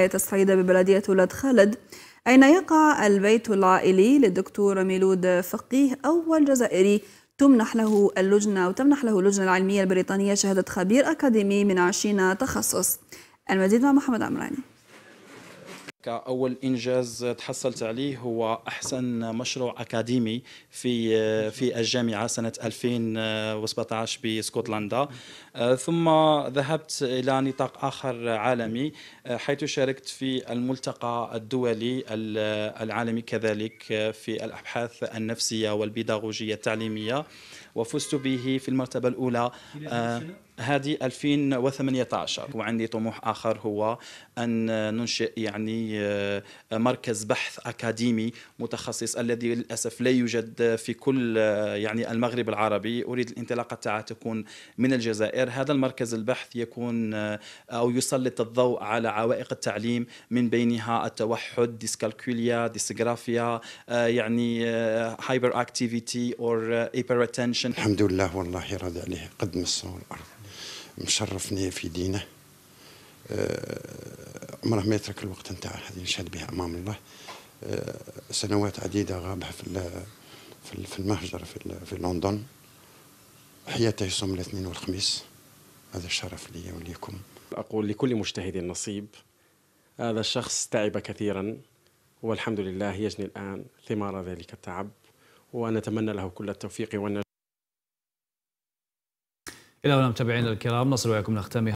الصعيدة ببلدية ولاد خالد. أين يقع البيت العائلي للدكتور ميلود فقيه أول جزائري تمنح له اللجنة وتمنح له اللجنة العلمية البريطانية شهادة خبير أكاديمي من 20 تخصص. المزيد مع محمد عمراني. كأول إنجاز تحصلت عليه هو أحسن مشروع أكاديمي في في الجامعة سنة 2017 باسكتلندا ثم ذهبت إلى نطاق آخر عالمي حيث شاركت في الملتقى الدولي العالمي كذلك في الأبحاث النفسية والبيداغوجية التعليمية وفزت به في المرتبة الأولى هذه 2018 وعندي طموح آخر هو أن ننشئ يعني آه، مركز بحث أكاديمي متخصص الذي للأسف لا يوجد في كل آه، يعني المغرب العربي. أريد الانطلاقة تاعها تكون من الجزائر. هذا المركز البحث يكون آه، أو يسلط الضوء على عوائق التعليم من بينها التوحد dyscalculia dysgraphia يعني hyperactivity or hyper attention الحمد لله والله راضي عليه. قد مسه الأرض مشرفني في دينه. عمره ما يترك الوقت نتاعه هذه نشهد بها أمام الله. آه، سنوات عديدة غابها في في المهجر في في لندن. حياته يصوم الاثنين والخميس. هذا الشرف لي وليكم. أقول لكل مجتهد نصيب هذا الشخص تعب كثيرا والحمد لله يجني الآن ثمار ذلك التعب ونتمنى له كل التوفيق والنجاح إلى هنا متابعينا الكرام نصل وإياكم نختم